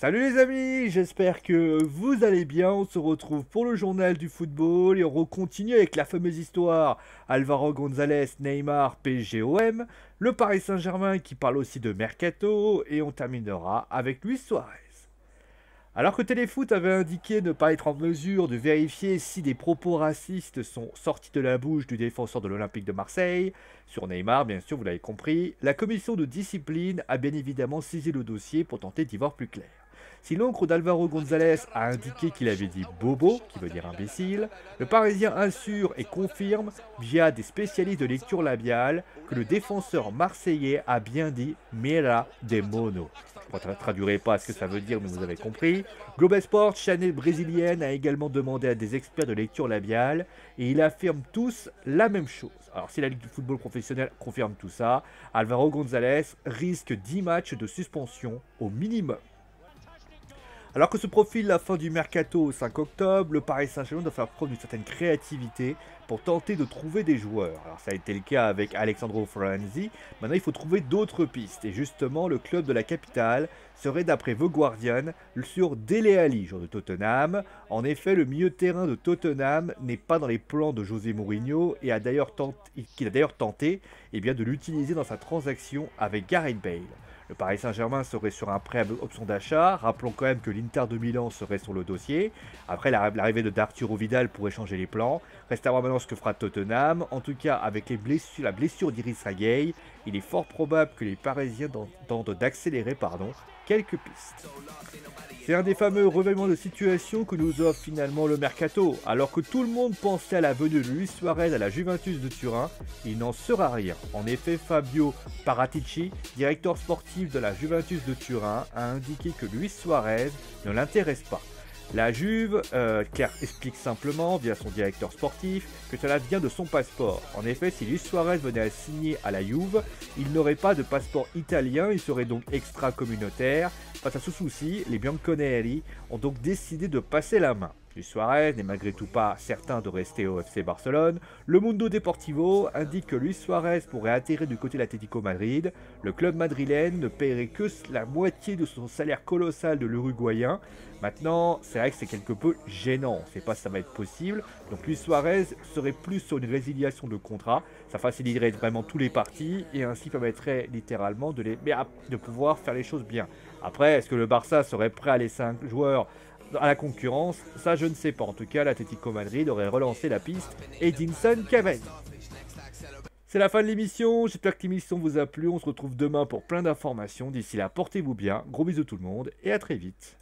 Salut les amis, j'espère que vous allez bien. On se retrouve pour le journal du football et on continue avec la fameuse histoire Alvaro González, Neymar, PSGOM, le Paris Saint-Germain qui parle aussi de Mercato et on terminera avec Luis Suarez. Alors que Téléfoot avait indiqué ne pas être en mesure de vérifier si des propos racistes sont sortis de la bouche du défenseur de l'Olympique de Marseille, sur Neymar bien sûr vous l'avez compris, la commission de discipline a bien évidemment saisi le dossier pour tenter d'y voir plus clair. Si l'oncle d'Alvaro González a indiqué qu'il avait dit bobo, qui veut dire imbécile, le Parisien assure et confirme, via des spécialistes de lecture labiale, que le défenseur marseillais a bien dit Mira de Mono. Je ne traduirai pas ce que ça veut dire, mais vous avez compris. Globe Sport, brésilienne, a également demandé à des experts de lecture labiale, et ils affirment tous la même chose. Alors si la Ligue du football professionnel confirme tout ça, Alvaro González risque 10 matchs de suspension au minimum. Alors que se profile la fin du mercato au 5 octobre, le Paris Saint-Germain doit faire preuve d'une certaine créativité pour tenter de trouver des joueurs. Alors ça a été le cas avec Alexandro Florenzi, maintenant il faut trouver d'autres pistes. Et justement, le club de la capitale serait d'après The Guardian sur Dele Alli, joueur de Tottenham. En effet, le milieu terrain de Tottenham n'est pas dans les plans de José Mourinho et a d'ailleurs qu'il a d'ailleurs tenté eh bien, de l'utiliser dans sa transaction avec Gareth Bale. Le Paris Saint-Germain serait sur un prêt option d'achat. Rappelons quand même que l'Inter de Milan serait sur le dossier. Après, l'arrivée de d'Arturo Vidal pourrait changer les plans. Reste à maintenant ce que fera Tottenham. En tout cas, avec la blessure d'Iris Gueye, il est fort probable que les Parisiens tentent d'accélérer quelques pistes. C'est un des fameux revirements de situation que nous offre finalement le mercato. Alors que tout le monde pensait à la venue de Luis Suarez à la Juventus de Turin, il n'en sera rien. En effet, Fabio Paratici, directeur sportif de la Juventus de Turin, a indiqué que Luis Suarez ne l'intéresse pas. La Juve, euh, explique simplement, via son directeur sportif, que cela vient de son passeport. En effet, si Luis Suarez venait à signer à la Juve, il n'aurait pas de passeport italien, il serait donc extra-communautaire. Face à ce souci, les Bianconeri ont donc décidé de passer la main. Suarez n'est malgré tout pas certain de rester au FC Barcelone. Le Mundo Deportivo indique que Luis Suarez pourrait atterrir du côté de l'Atlético Madrid. Le club madrilène ne paierait que la moitié de son salaire colossal de l'Uruguayen. Maintenant, c'est vrai que c'est quelque peu gênant. On ne sait pas si ça va être possible. Donc Luis Suarez serait plus sur une résiliation de contrat. Ça faciliterait vraiment tous les partis et ainsi permettrait littéralement de, pouvoir faire les choses bien. Après, est-ce que le Barça serait prêt à laisser 5 joueurs à la concurrence Ça, je ne sais pas. En tout cas, l'Atlético Madrid aurait relancé la piste Edinson Cavani. C'est la fin de l'émission, j'espère que l'émission vous a plu, on se retrouve demain pour plein d'informations, d'ici là portez-vous bien, gros bisous tout le monde et à très vite.